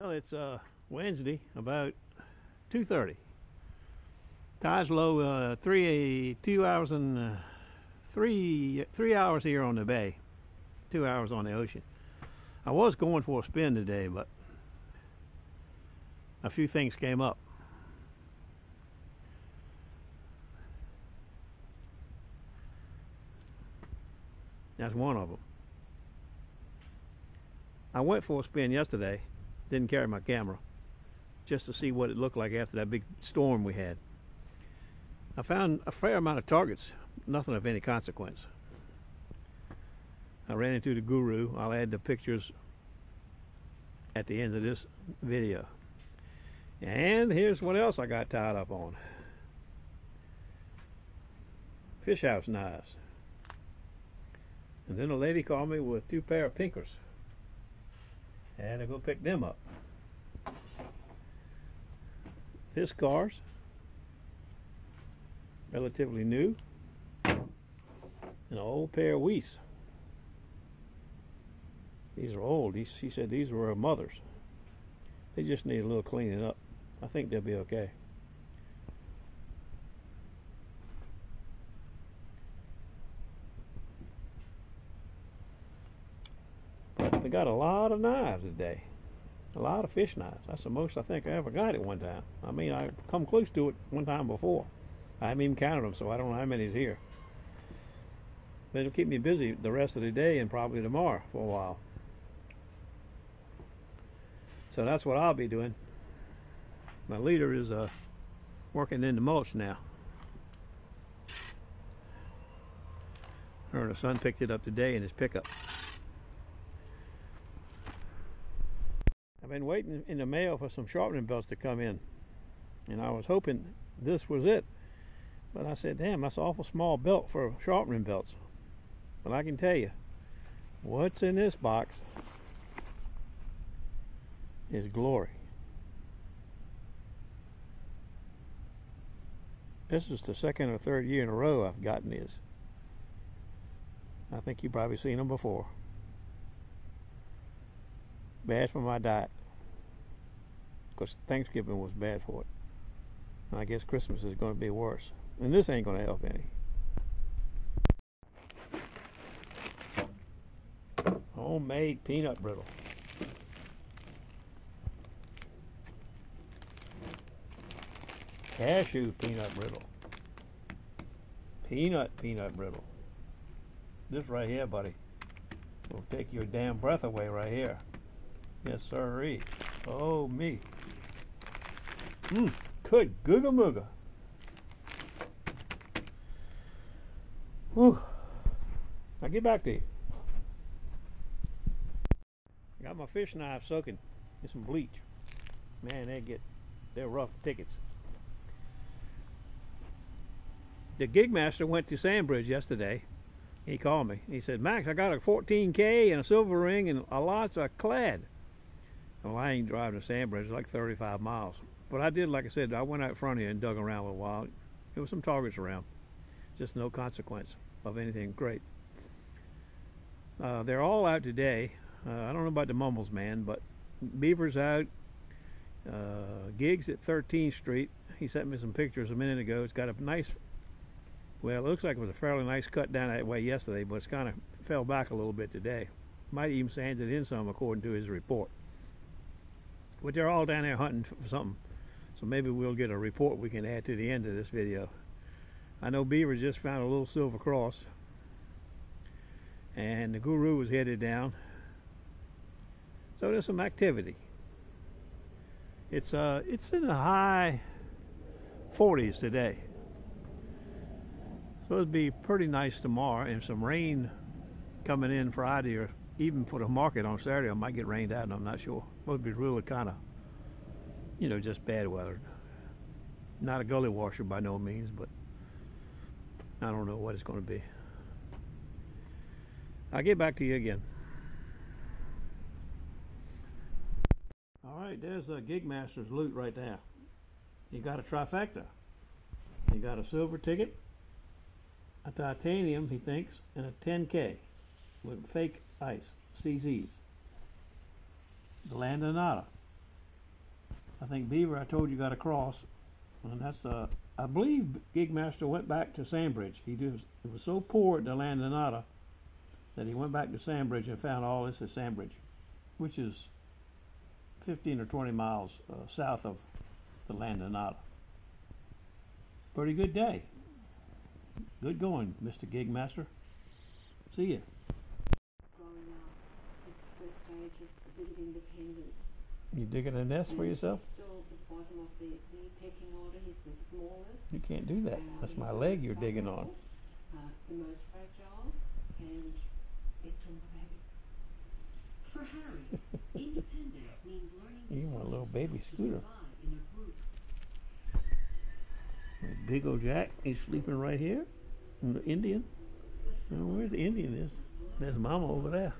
Well, it's uh, Wednesday, about 2.30. Tide's low, uh, three, two hours and uh, three, three hours here on the bay, two hours on the ocean. I was going for a spin today, but a few things came up. That's one of them. I went for a spin yesterday, didn't carry my camera, just to see what it looked like after that big storm we had. I found a fair amount of targets, nothing of any consequence. I ran into the guru. I'll add the pictures at the end of this video. And here's what else I got tied up on. Fish house knives. And then a lady called me with two pair of pinkers. And I go pick them up. This car's relatively new. An old pair of Weiss. These are old. These, she said these were her mother's. They just need a little cleaning up. I think they'll be okay. We got a lot of knives today. A lot of fish knives. That's the most I think I ever got at one time. I mean, I've come close to it one time before. I haven't even counted them, so I don't know how many's here. But it'll keep me busy the rest of the day and probably tomorrow for a while. So that's what I'll be doing. My leader is uh, working in the mulch now. Her and son picked it up today in his pickup. I've been waiting in the mail for some sharpening belts to come in. And I was hoping this was it. But I said, damn, that's an awful small belt for sharpening belts. But I can tell you, what's in this box is glory. This is the second or third year in a row I've gotten these. I think you've probably seen them before. Bad for my diet. Because Thanksgiving was bad for it. And I guess Christmas is going to be worse. And this ain't going to help any. Homemade peanut brittle. Cashew peanut brittle. Peanut peanut brittle. This right here, buddy, will take your damn breath away right here. Yes, sirree. Oh, me. Mmm, good googa mooga. Whew. Now get back to you. Got my fish knife soaking in some bleach. Man, they get, they're rough tickets. The gig master went to Sandbridge yesterday. He called me. He said, Max, I got a 14K and a silver ring and a lots of clad. Well, I ain't driving to Sandbridge, it's like 35 miles. But I did, like I said, I went out front here and dug around a while. There was some targets around. Just no consequence of anything great. Uh, they're all out today. Uh, I don't know about the Mumbles man, but Beaver's out. Uh, Gigs at 13th Street. He sent me some pictures a minute ago. It's got a nice, well, it looks like it was a fairly nice cut down that way yesterday, but it's kind of fell back a little bit today. Might even sanded in some according to his report. But they're all down there hunting for something. So maybe we'll get a report we can add to the end of this video. I know Beaver just found a little silver cross. And the guru was headed down. So there's some activity. It's uh it's in the high 40s today. Supposed to be pretty nice tomorrow and some rain coming in Friday or even for the market on Saturday. I might get rained out and I'm not sure. To be really kind of, you know, just bad weather. Not a gully washer by no means, but I don't know what it's going to be. I'll get back to you again. All right, there's the Gig Master's loot right there. You got a trifecta. You got a silver ticket, a titanium, he thinks, and a 10K with fake ice, CZs. The Landonata, I think Beaver, I told you, got across, and that's uh, I believe Gigmaster went back to Sandbridge. He just it was so poor at the Landonata that he went back to Sandbridge and found all this at Sandbridge, which is 15 or 20 miles uh, south of the Landonata. Pretty good day. Good going, Mr. Gigmaster. See ya. growing up, this first stage of. You digging a nest for yourself? The the. You can't do that. uh, That's my leg you're digging on. Uh, the most fragile, and he's still my baby. For Harry, independence means learning to You want a little baby scooter. in a group. Big old Jack, he's sleeping right here. The Indian. But for where the Indian is? There's Mama over there.